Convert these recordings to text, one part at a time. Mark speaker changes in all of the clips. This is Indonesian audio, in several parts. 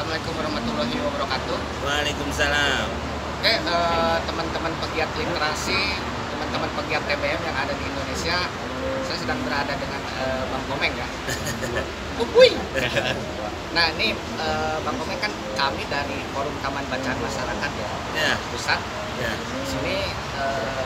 Speaker 1: Assalamualaikum warahmatullahi wabarakatuh.
Speaker 2: Waalaikumsalam.
Speaker 1: Oke, eh, teman-teman pegiat literasi, teman-teman pegiat TBM yang ada di Indonesia, saya sedang berada dengan eh, Bang Komeng ya. Upuy. Nah ini eh, Bang Komeng kan kami dari Forum Taman Bacaan Masyarakat ya,
Speaker 2: Ya,
Speaker 1: pusat.
Speaker 2: ya.
Speaker 1: Di sini eh,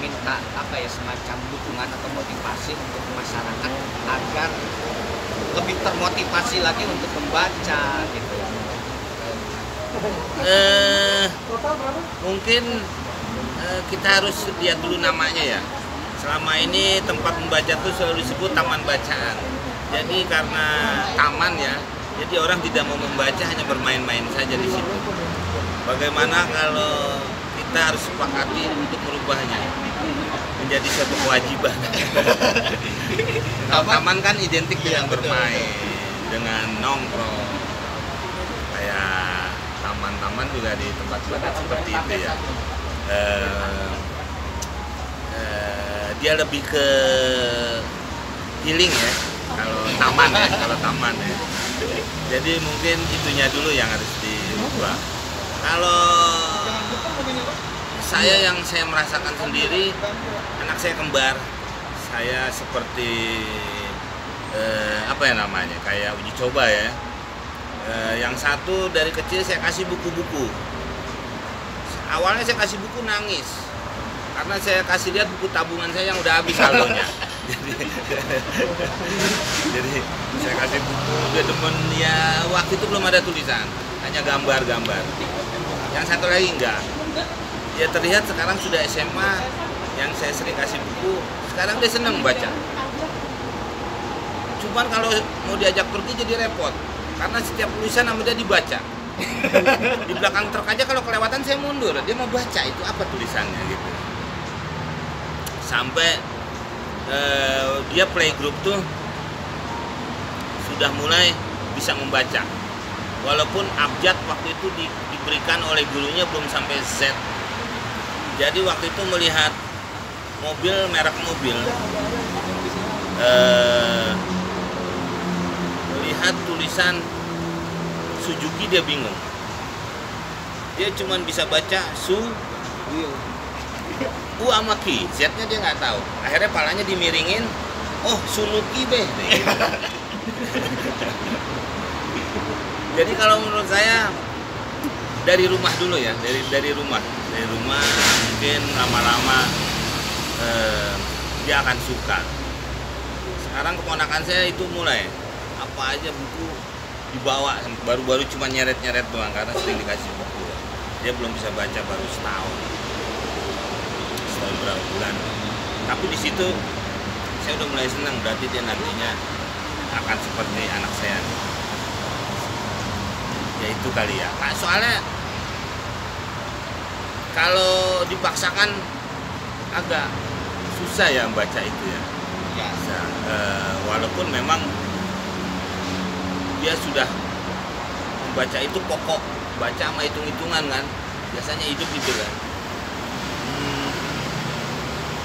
Speaker 1: minta apa ya semacam dukungan atau motivasi untuk masyarakat agar lebih termotivasi lagi untuk membaca gitu.
Speaker 2: Eh, mungkin eh, kita harus lihat dulu namanya ya. Selama ini tempat membaca itu selalu disebut taman bacaan. Jadi karena taman ya, jadi orang tidak mau membaca hanya bermain-main saja di situ. Bagaimana kalau kita harus sepakati untuk merubahnya menjadi suatu kewajiban. Taman kan identik dengan bermain, dengan nongkrong. Kayak taman-taman juga di tempat-tempat seperti itu ya. Eh, eh, dia lebih ke healing ya kalau taman ya kalau taman ya jadi mungkin itunya dulu yang harus diubah kalau saya yang saya merasakan sendiri anak saya kembar. Saya seperti eh, apa ya namanya kayak uji coba ya. Eh, yang satu dari kecil saya kasih buku-buku. Awalnya saya kasih buku nangis karena saya kasih lihat buku tabungan saya yang udah habis saldonya jadi, jadi saya kasih buku dia demen ya waktu itu belum ada tulisan hanya gambar-gambar. Yang satu lagi enggak ya terlihat sekarang sudah SMA yang saya sering kasih buku sekarang dia senang baca. Cuman kalau mau diajak pergi jadi repot karena setiap tulisan sama dia dibaca. Di belakang truk aja kalau kelewatan saya mundur dia mau baca itu apa tulisannya gitu. Sampai eh, dia playgroup tuh sudah mulai bisa membaca. Walaupun abjad waktu itu di- diberikan oleh gurunya belum sampai Z jadi waktu itu melihat mobil merek mobil eh, melihat tulisan Suzuki dia bingung dia cuman bisa baca su U sama Ki, Z-nya dia nggak tahu. Akhirnya palanya dimiringin, oh Sunuki be. Jadi kalau menurut saya dari rumah dulu ya, dari dari rumah, dari rumah mungkin lama-lama eh, dia akan suka. Sekarang keponakan saya itu mulai apa aja buku dibawa, baru-baru cuma nyeret-nyeret doang karena sering dikasih buku. Dia belum bisa baca baru setahun. Setahun berapa bulan. Tapi di situ saya udah mulai senang berarti dia nantinya akan seperti anak saya. Ya itu kali ya. Kak, soalnya kalau dipaksakan agak susah ya baca itu ya.
Speaker 1: Ya.
Speaker 2: Bisa, eh, walaupun memang dia sudah membaca itu pokok baca sama hitung-hitungan kan biasanya hidup gitu kan. Hmm,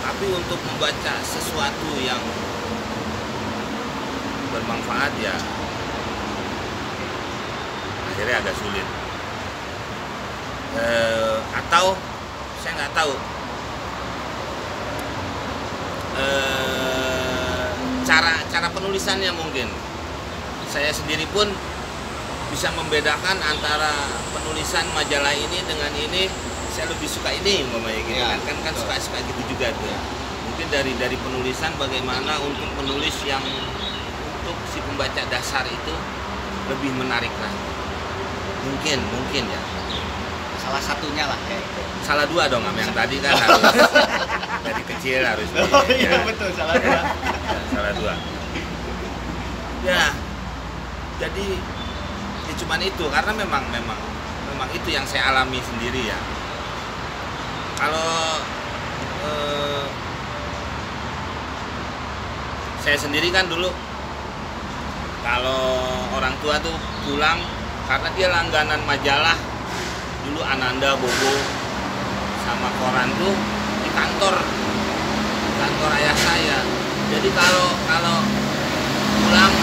Speaker 2: tapi untuk membaca sesuatu yang bermanfaat ya akhirnya agak sulit Eh, atau saya nggak tahu. Eh, cara cara penulisannya mungkin. Saya sendiri pun bisa membedakan antara penulisan majalah ini dengan ini. Saya lebih suka ini umpamanya gitu
Speaker 1: Ya,
Speaker 2: kan. Kan kan suka suka gitu juga tuh. Mungkin dari dari penulisan bagaimana untuk penulis yang untuk si pembaca dasar itu lebih menarik lah. Mungkin mungkin ya
Speaker 1: Salah satunya lah ya.
Speaker 2: salah dua dong sama yang tadi kan harus dari kecil harus di-
Speaker 1: Oh iya
Speaker 2: ya.
Speaker 1: betul salah dua.
Speaker 2: salah dua ya jadi ya cuman itu karena memang memang memang itu yang saya alami sendiri ya kalau eh, saya sendiri kan dulu kalau orang tua tuh pulang karena dia langganan majalah dulu Ananda Bobo sama koran tuh di kantor. Kantor ayah saya. Jadi kalau kalau pulang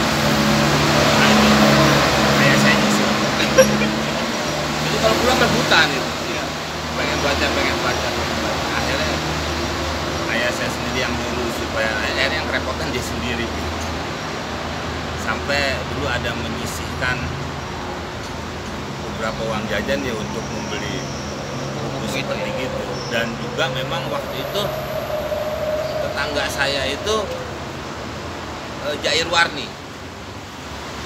Speaker 2: nah ayah saya nyusul. Pulang rebutan itu.
Speaker 1: Iya.
Speaker 2: pengen baca pengen baca pengen baca akhirnya ayah saya sendiri yang nyuruh supaya akhirnya yang kerepotan dia sendiri. Sampai dulu ada menyisihkan beberapa uang jajan ya untuk membeli buku
Speaker 1: Gitu ya.
Speaker 2: seperti itu. Dan juga memang waktu itu tetangga saya itu eh, Jair Warni.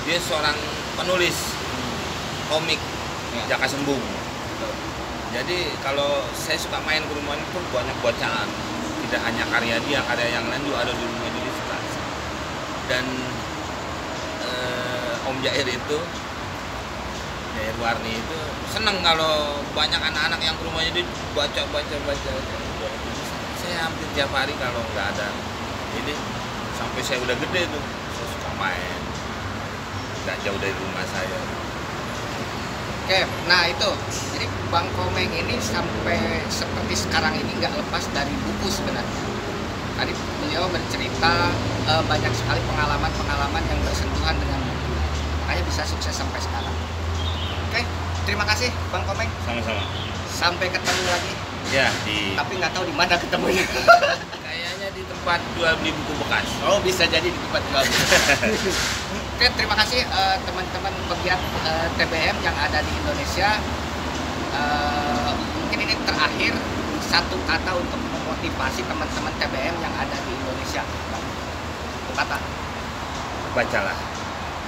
Speaker 2: Dia seorang penulis komik
Speaker 1: Ya.
Speaker 2: Jaka Sembung. Jadi kalau saya suka main ke rumahnya tuh banyak bacaan. Tidak hanya karya dia karya yang lain juga ada di rumah jadi suka dan eh, Om Jair itu Jair Warni itu seneng kalau banyak anak-anak yang ke rumahnya dia baca baca baca, saya hampir tiap hari kalau nggak ada ini sampai saya udah gede tuh saya suka main nggak jauh dari rumah saya
Speaker 1: Oke, nah itu. Jadi Bang Komeng ini sampai seperti sekarang ini nggak lepas dari buku sebenarnya. Tadi beliau bercerita eh, banyak sekali pengalaman-pengalaman yang bersentuhan dengan buku. Makanya bisa sukses sampai sekarang. Terima kasih Bang Komeng.
Speaker 2: sama-sama
Speaker 1: Sampai ketemu lagi.
Speaker 2: ya di
Speaker 1: Tapi nggak tahu di mana ketemunya.
Speaker 2: kayaknya di tempat jual beli buku bekas
Speaker 1: Oh, bisa jadi di tempat jual. Oke, terima kasih eh, teman-teman pegiat eh, TBM yang ada di Indonesia. Eh, mungkin ini terakhir satu kata untuk memotivasi teman-teman TBM yang ada di Indonesia. Kata,
Speaker 2: bacalah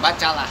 Speaker 1: bacalah.